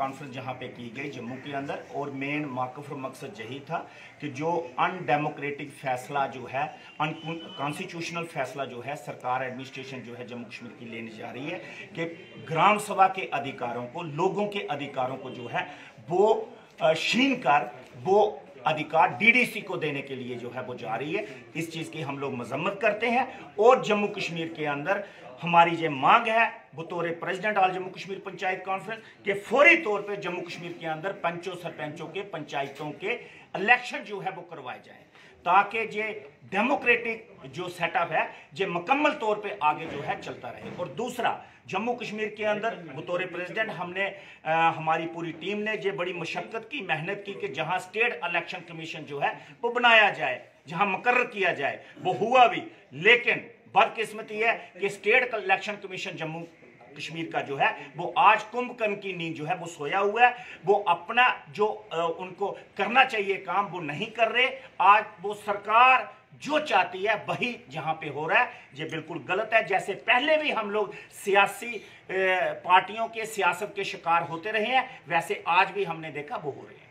Conference جہاں پہ کی گئی جموں کے اندر اور مین موقف اور مقصد یہی تھا کہ جو ان ڈیموکریٹک فیصلہ جو ہے ان کانسٹیٹیوشنل فیصلہ جو ہے، سرکار ایڈمنسٹریشن جو ہے جموں کشمیر کی لینے جا رہی ہے کہ گرام سبھا کے ادھیکاروں کو، لوگوں کے ادھیکاروں کو جو ہے، وہ شین کر وہ ادھیکار ڈی ڈی سی کو دینے کے لیے جو ہے وہ جا رہی ہے۔ اس چیز کی ہم لوگ مذمت کرتے ہیں۔ اور جموں کشمیر کے اندر ہماری یہ مانگ ہے بطور president all Jammu Kashmir panchayat conference کہ فوری طور پہ جموں کشمیر کے اندر پنچوں سرپنچوں کے پنچایتوں کے الیکشن جو ہے وہ کروائے جائیں تاکہ یہ ڈیموکریٹک جو سیٹ اپ ہے، یہ مکمل طور پہ آگے جو ہے چلتا رہے۔ اور دوسرا، جموں کشمیر کے اندر بطور پریزیڈنٹ ہم نے ہماری پوری ٹیم نے یہ بڑی مشقت کی، محنت کی کہ جہاں سٹیڈ الیکشن کمیشن جو ہے وہ بنایا جائے، جہاں مقرر کیا جائے، وہ ہوا بھی۔ لیکن بدقسمتی ہے کہ state election commission Jammu Kashmir کا جو ہے، وہ آج کمب کن کی نیند جو ہے، وہ سویا ہوا ہے۔ وہ اپنا جو ان کو کرنا چاہیے کام، وہ نہیں کر رہے۔ آج وہ سرکار جو چاہتی ہے، وہی جہاں پہ ہو رہا ہے۔ یہ بالکل غلط ہے۔ جیسے پہلے بھی ہم لوگ سیاسی پارٹیوں کے، سیاست کے شکار ہوتے رہے ہیں، ویسے آج بھی ہم نے دیکھا وہ ہو رہے ہیں۔